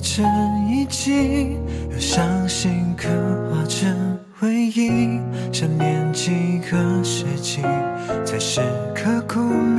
成一迹，用伤心刻画成回忆，想念几个世纪，才是刻骨。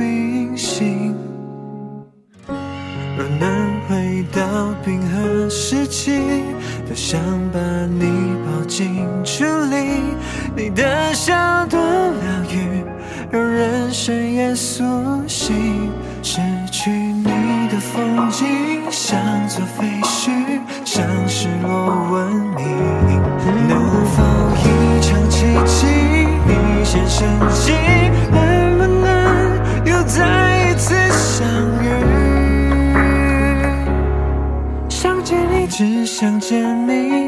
想见你。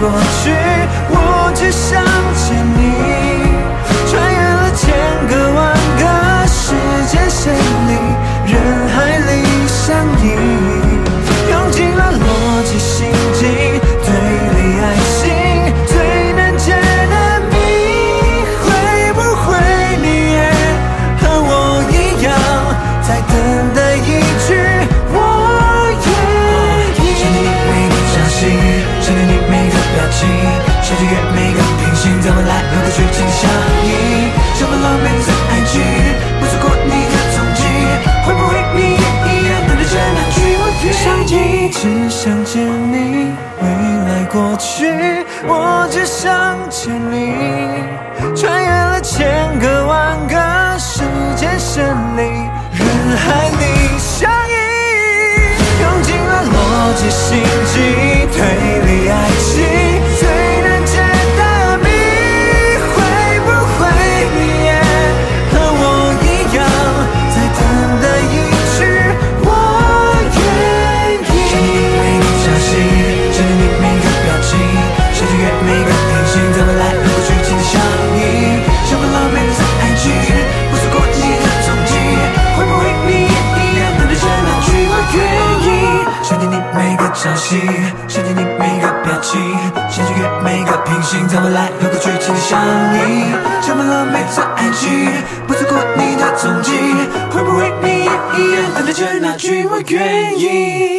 gonna 千里。想见你每个表情，想穿越每个平行，在未来和过去紧紧相依，想保留每次爱情，不错过你的踪迹。会不会你也一样等待着那句我愿意？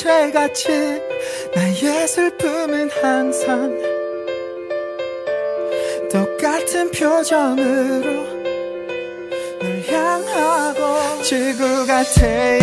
죄같이 나의 슬픔은 항상 똑같은 표정으로 널 향하고 지구 같아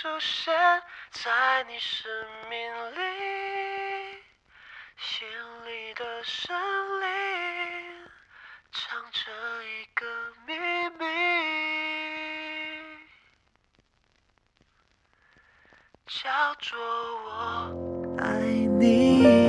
出现在你生命里，心里的森林藏着一个秘密。叫做我爱你。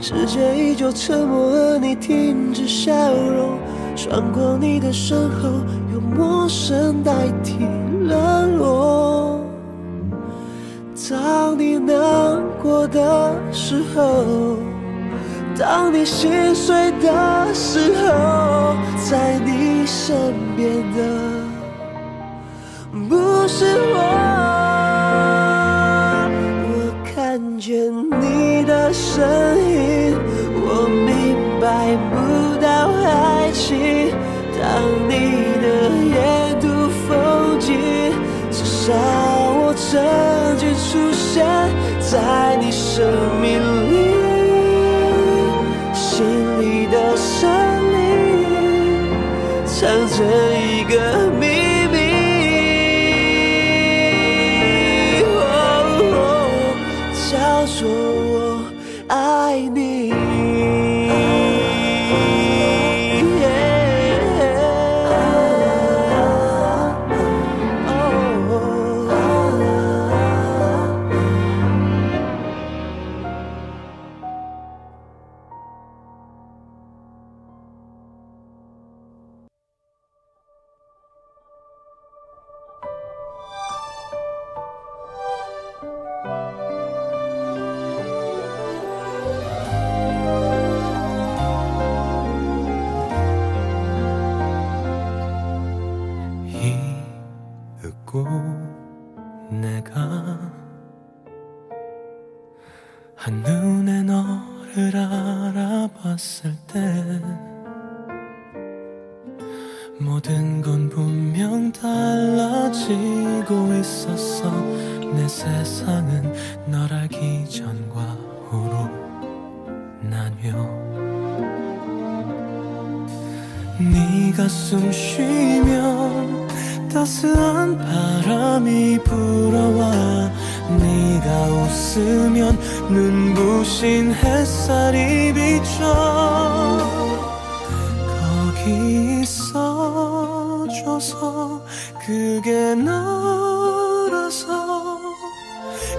世界依旧沉默，而你停止笑容，穿过你的身后，用陌生代替冷落。当你难过的时候，当你心碎的时候，在你身边的。不是我，我看见你。声音我明白不到爱情当你的沿途风景至少我曾经出现在你生命里心里的声音藏着一个 네가 숨 쉬면 따스한 바람이 불어와 네가 웃으면 눈부신 햇살이 비쳐 거기 있어줘서 그게 나라서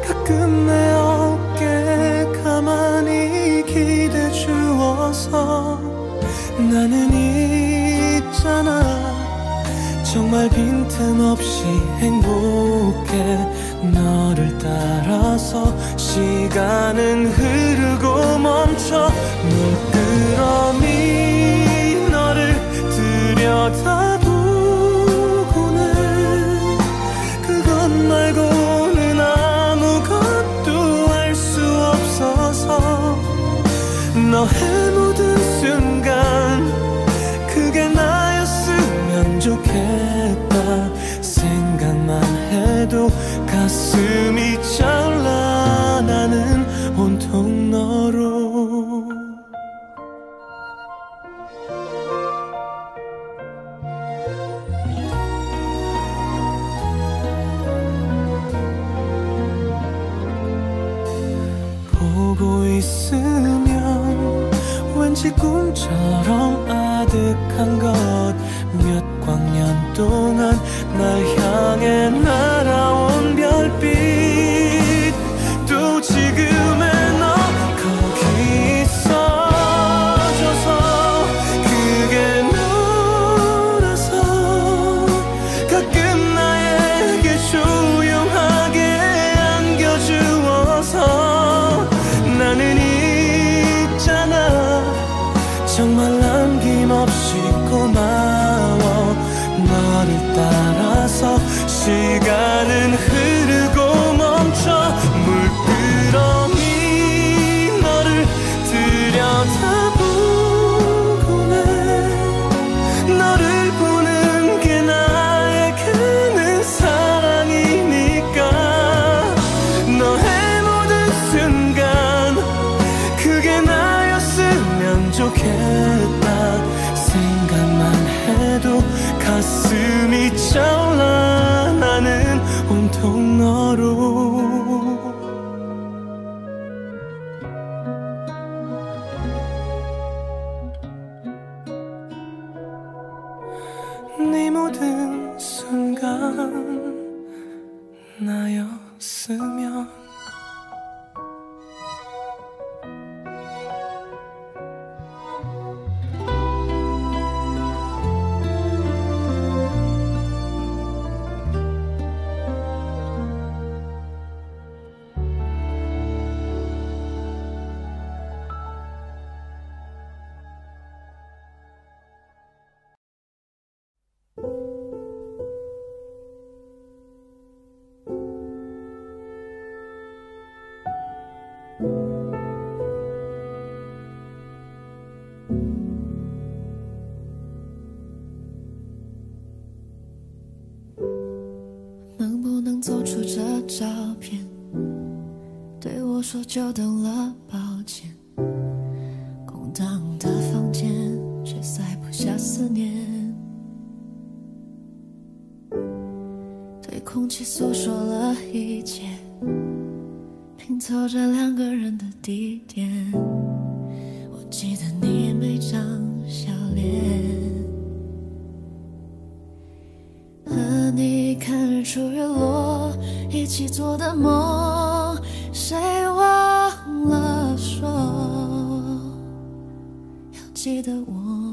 가끔 내 어깨 가만히 기대 주어서 나는 이 없잖아. 정말 빈틈없이 행복해. 너를 따라서 시간은 흐르고 멈춰. 물끄러미 너를 들여다보고, 그것 말고는 아무것도 알 수 없어서 너 对我说久等了，记得我？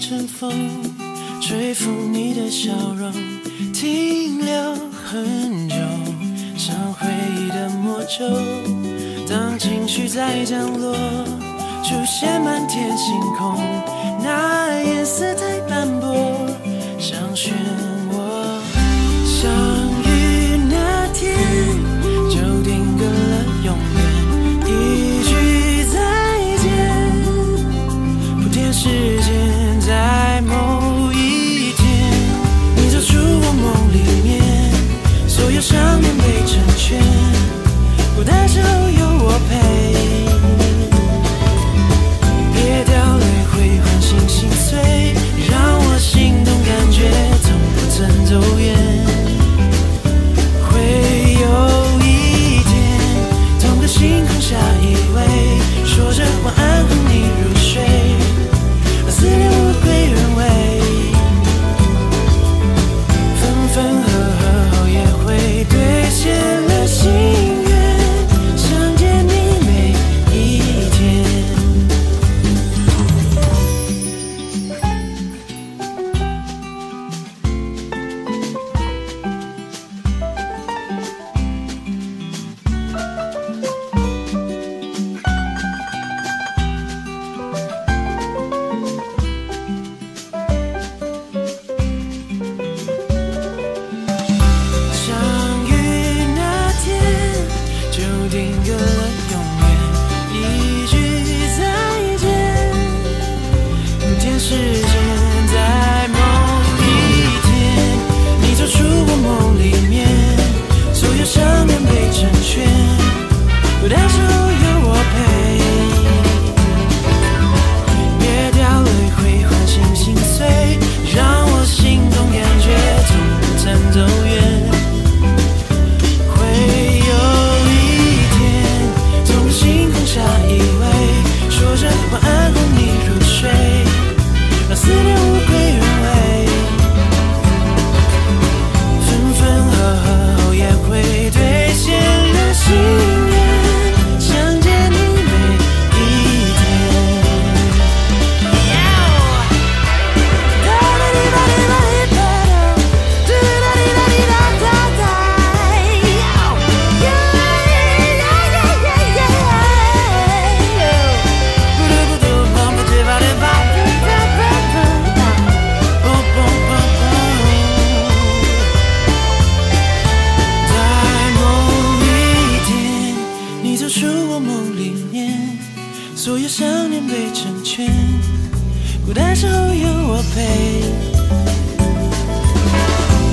春风吹拂你的笑容停留很久。像回忆的魔咒当情绪在降落出现漫天星空那颜色太斑驳。我陪，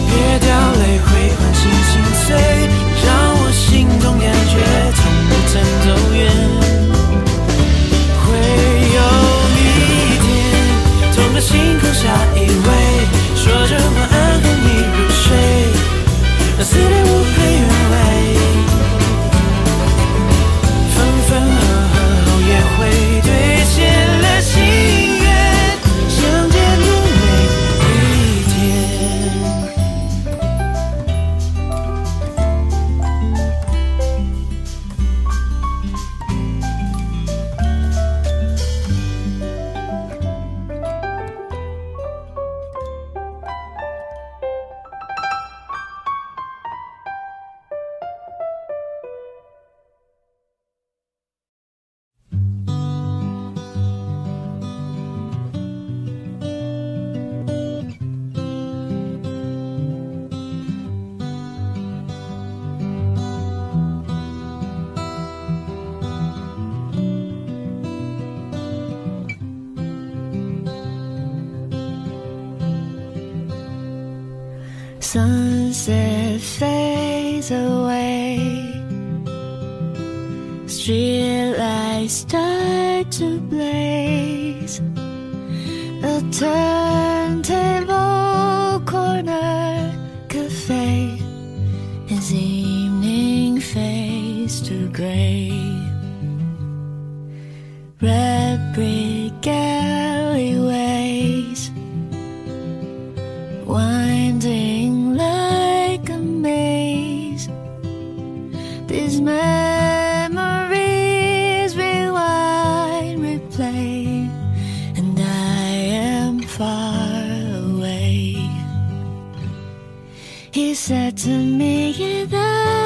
别掉泪，会唤醒心碎，让我心动感觉从不曾走远。会有一天，躺在星空下依偎，说着话。sunset fades away. Streetlights. Dark 매일 다